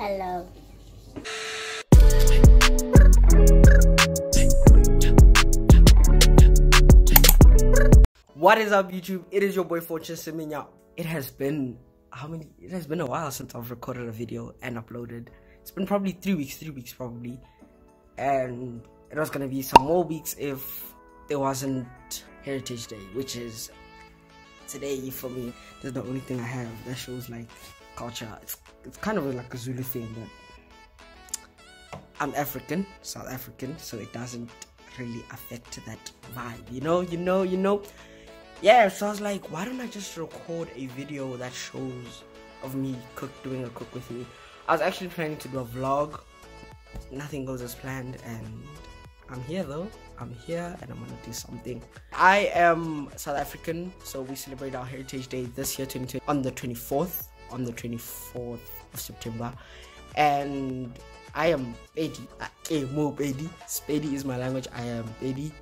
Hello. What is up, YouTube? It is your boy Fortune Semenya. It has been how many? It has been a while since I've recorded a video and uploaded. It's been probably three weeks, three weeks probably, and it was gonna be some more weeks if there wasn't Heritage Day, which is today for me. That's the only thing I have that shows like culture. It's it's kind of like a Zulu thing, but I'm African, South African, so it doesn't really affect that vibe. You know, you know, you know. Yeah, so I was like, why don't I just record a video that shows of me cook doing a cook with me? I was actually planning to do a vlog. Nothing goes as planned, and I'm here though. I'm here, and I'm gonna do something. I am South African, so we celebrate our Heritage Day this year, 2020, on the 24th, on the 24th of September, and I am Pedi. Eh, Mo Pedi. Sepedi is my language. I am Pedi.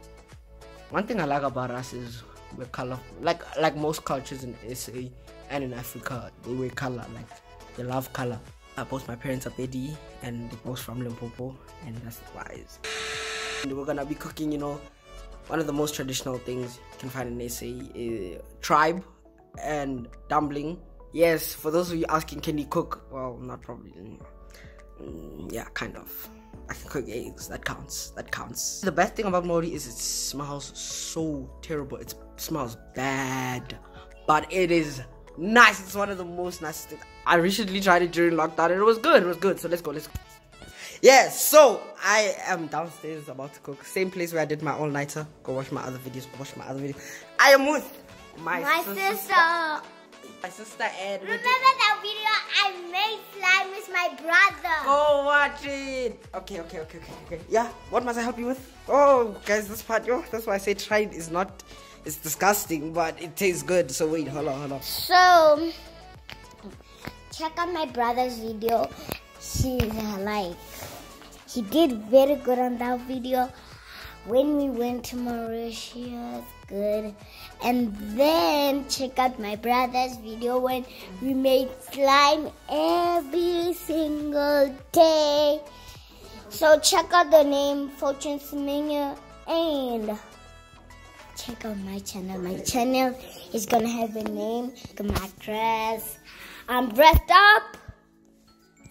One thing I like about us is we're color. Like like most cultures in SA and in Africa, they wear color. Like they love color. Uh, both my parents are Pedi and they're both from Limpopo, and that's wise. And we're gonna be cooking, you know, one of the most traditional things you can find in SA is tribe and dumpling. Yes, for those of you asking, can you cook? Well, not probably. Mm, yeah, kind of. I can cook eggs. That counts. That counts. The best thing about mori is it smells so terrible. It smells bad, but it is nice. It's one of the most nicest things. I recently tried it during lockdown and it was good. It was good. So let's go. Let's go. Yeah, so I am downstairs about to cook. Same place where I did my all nighter. Go watch my other videos. Go watch my other videos. I am with my, My sister. sister. My sister and Remember that video I made slime with my brother? Go watch it. Okay, okay, okay, okay, okay. Yeah. What must I help you with? Oh, guys, this part, yo, that's why I say tried is not. It's disgusting, but it tastes good. So wait, hold on, hold on. So, check out my brother's video. He's uh, like, he did very good on that video. When we went to Mauritius, good. And then check out my brother's video when we made slime every single day. So check out the name Fortune Semenya and check out my channel. My channel is gonna have a name, my dress. I'm dressed up.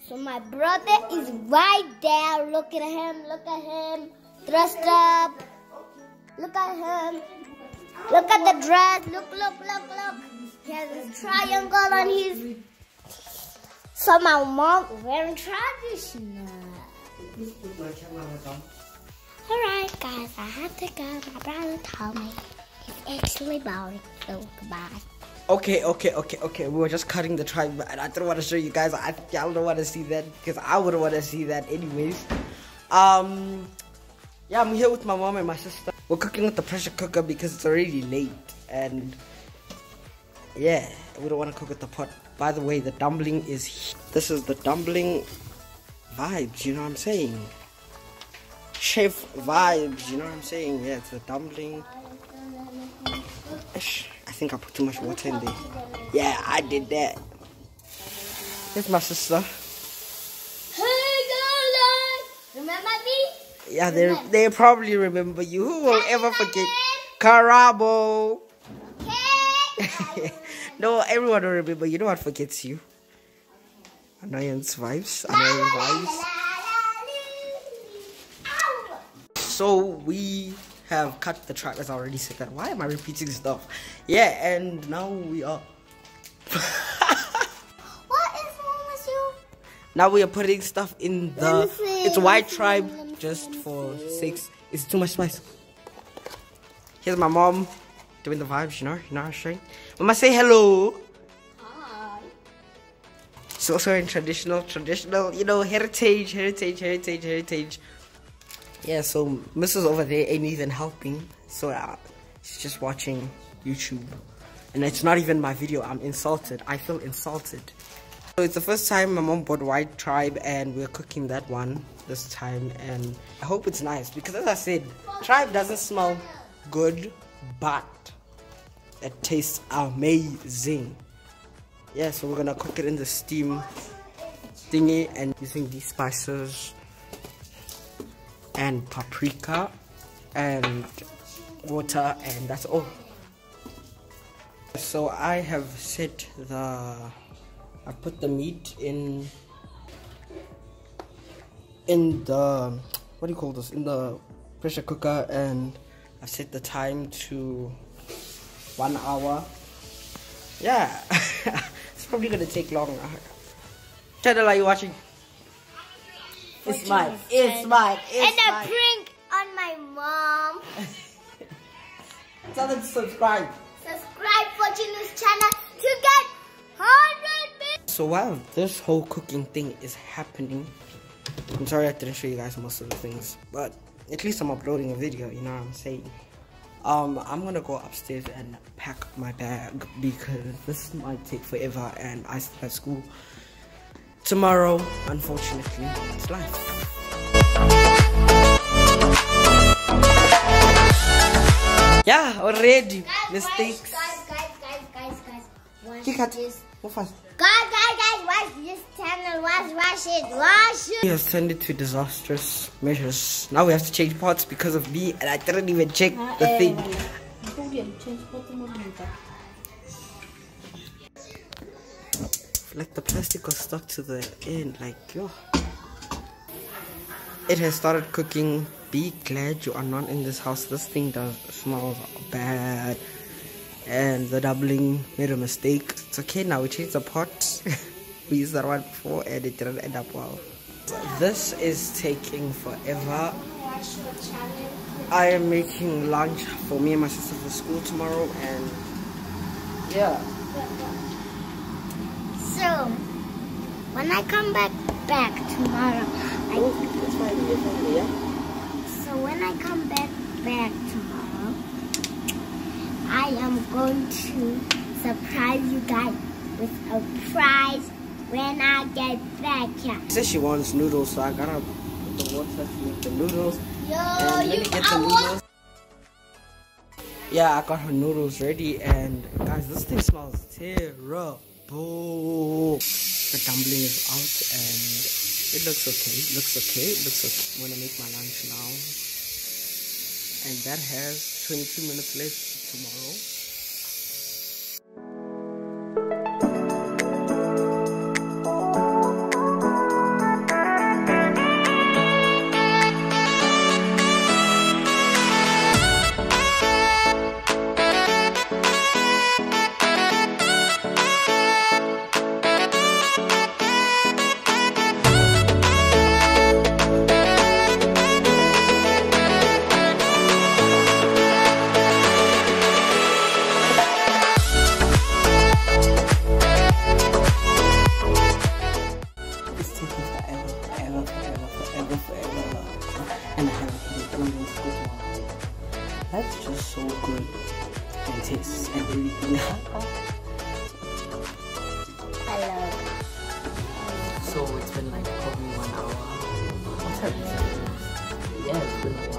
So my brother is right there. Look at him, look at him. Dressed up. Look at him. Look at the dress. Look, look, look, look. He has a triangle on his. So my mom wearing traditional. Alright guys, I have to go. My brother told me it's actually boring. So goodbye. Okay, okay, okay, okay. We were just cutting the tribe, and I didn't want to show you guys. I y'all don't want to see that because I wouldn't want to see that anyways. Um, yeah, I'm here with my mom and my sister. We're cooking with the pressure cooker because it's already late, and yeah, we don't want to cook with the pot. By the way, the dumpling is. This is the dumpling vibes. You know what I'm saying? Chef vibes. You know what I'm saying? Yeah, it's the dumpling. Ish, I think I put too much water in there. Yeah, I did that. Here's my sister. Hey guys! Remember me? Yeah, they they probably remember you. Who will ever forget Karabo? Hey! no, everyone will remember. You know what forgets you? Annoyance vibes. Annoying vibes. So we have cut the track as I already said that. Why am I repeating stuff? Yeah, and now we are What is wrong with you? Now we are putting stuff in the. Let me see, It's white tribe let me see, just for six. It's too much spice. Here's my mom doing the vibes, you know, you know how straight. Mama say hello. Hi. She's also in traditional, traditional, you know, heritage, heritage, heritage, heritage. Yeah, so Mrs. over there ain't even helping. So uh, she's just watching YouTube. And it's not even my video. I'm insulted. I feel insulted. So it's the first time my mom bought white tribe and we're cooking that one this time. And I hope it's nice because as I said, tribe doesn't smell good, but it tastes amazing. Yeah, so we're gonna cook it in the steam thingy and using these spices and paprika and water and that's all so I have set the I put the meat in in the what do you call this in the pressure cooker and I've set the time to one hour. Yeah. It's probably gonna take long channel are you watching? It's mine. it's mine. It's and mine. a prank on my mom. tell them to subscribe. Subscribe for Chinu's channel to get 100 so while this whole cooking thing is happening I'm sorry I didn't show you guys most of the things, but at least I'm uploading a video, you know what I'm saying? Um, I'm gonna go upstairs and pack my bag because this might take forever and I still have school tomorrow, unfortunately. It's life. Yeah, already. Guys, Mistakes. Guys, guys, guys, guys, guys. Watch Kick it. this. Guys, guys, guys, watch this channel. Watch, watch it. He has turned it to disastrous measures. Now we have to change parts because of me, and I didn't even check the thing. Like the plastic was stuck to the end, like yo. It has started cooking. Be glad you are not in this house. This thing does smells bad. And the doubling made a mistake. It's okay now. We changed the pot. we used that one before, and it didn't end up well. This is taking forever. Watch the channel. I am making lunch for me and my sister for school tomorrow, and yeah. So, when I come back back tomorrow, I, oh, it's fine. It's fine. Yeah. so when I come back back tomorrow, I am going to surprise you guys with a prize when I get back here. She says she wants noodles, so I gotta put the water to make the noodles. Yo, and you, get the noodles. Yeah, I got her noodles ready, and guys, this thing smells terrible. The dumpling is out, and it looks okay. Looks okay. Looks okay. I'm gonna make my lunch now, and that has 22 minutes left tomorrow. And I haven't eaten it, and I'm going to school tomorrow. That's just so good. And tastes and everything. I love so it's been like probably one hour. What time is it? Yeah, it's been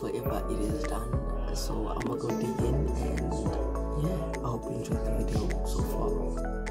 forever it is done so i'm gonna go dig in and yeah i hope you enjoyed the video so far.